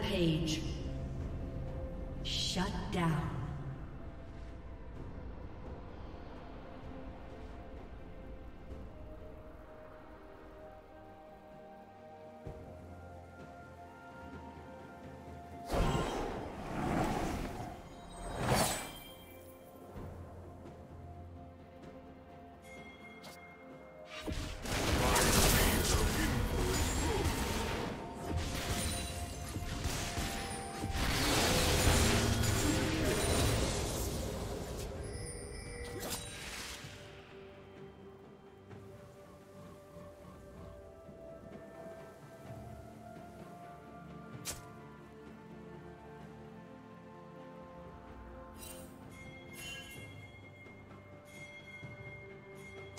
Rampage. Shut down.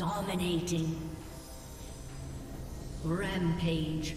Dominating. Rampage.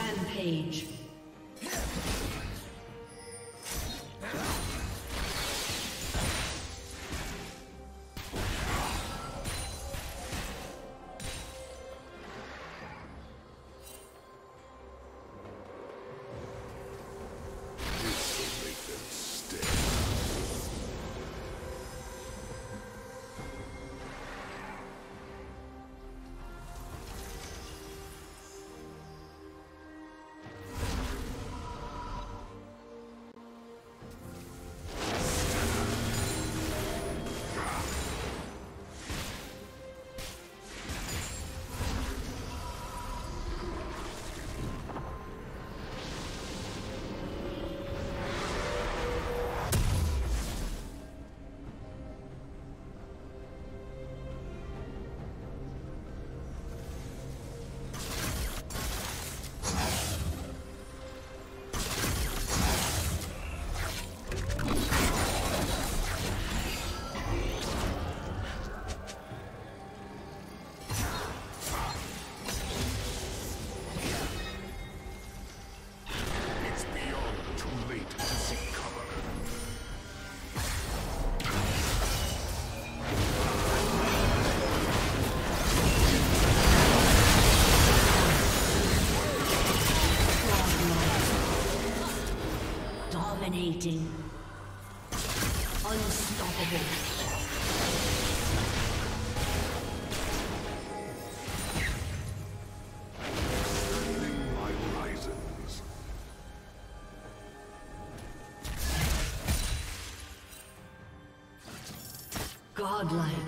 Rampage. Dominating. Unstoppable. Godlike.